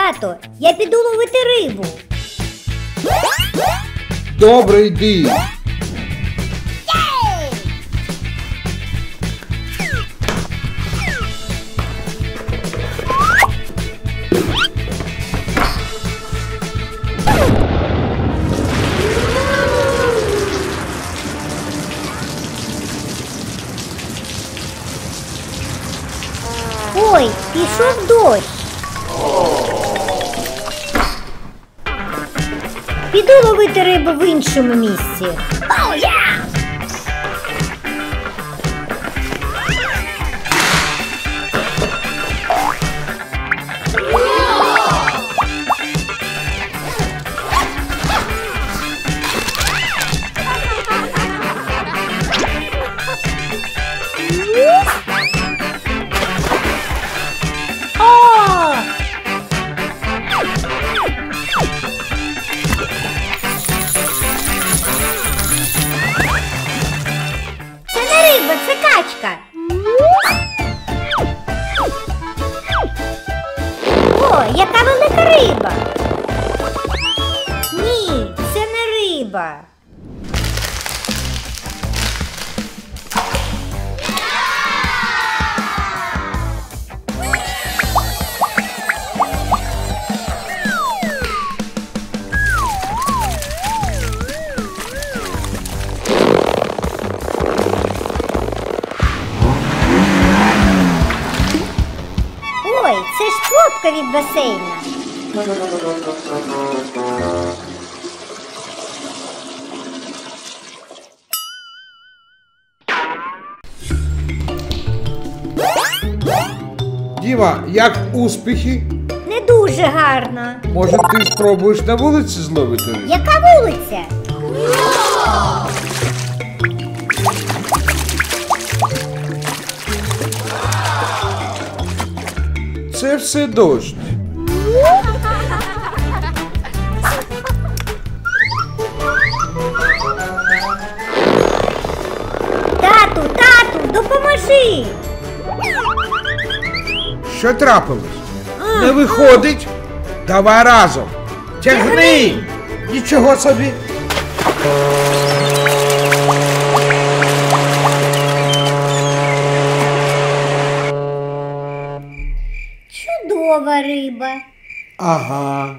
Тато, я піду ловити рибу. Добре йди. Ой, пішов дощ. Піду ловити рибу в іншому місці. Oh, я! Риба. О, яка велика риба. Ні, це не риба. Ой, це ж пробка від басейна. Діма, як успіхи? Не дуже гарно. Може, ти спробуєш на вулиці зловити рибу? Яка вулиця? Це все дощ. Тату, тату, допоможи. Що трапилось? Не виходить? Давай разом. Тягни! Нічого собі. Чудова риба. Ага.